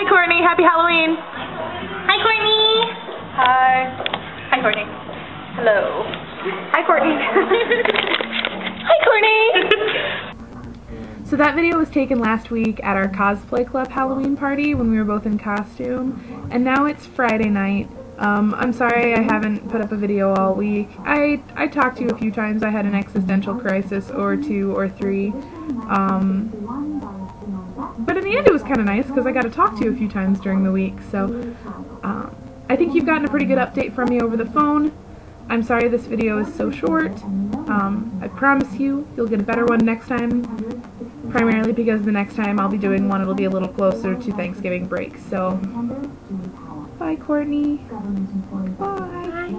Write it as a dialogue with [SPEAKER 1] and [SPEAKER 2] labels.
[SPEAKER 1] Hi, Courtney. Happy Halloween.
[SPEAKER 2] Hi, Courtney.
[SPEAKER 1] Hi. Hi, Courtney. Hello. Hi, Courtney. Hi, Courtney.
[SPEAKER 3] So that video was taken last week at our cosplay club Halloween party when we were both in costume, and now it's Friday night. Um, I'm sorry I haven't put up a video all week. I, I talked to you a few times. I had an existential crisis or two or three. Um, but in the end it was kind of nice because I got to talk to you a few times during the week. So um, I think you've gotten a pretty good update from me over the phone. I'm sorry this video is so short. Um, I promise you, you'll get a better one next time. Primarily because the next time I'll be doing one, it'll be a little closer to Thanksgiving break. So, bye, Courtney. Bye.